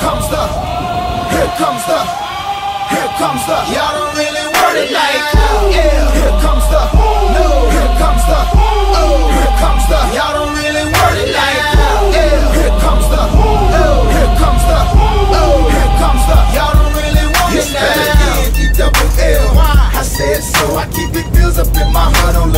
comes the, here comes the, here comes the. Y'all don't really want it like yeah. Here comes the, no. Here comes the, oh. Here comes the. Y'all don't really want it like yeah. Here comes the, no. Here comes the, oh. Here comes the. Y'all don't really want it now. E double L. I said so. I keep it bills up in my heart on.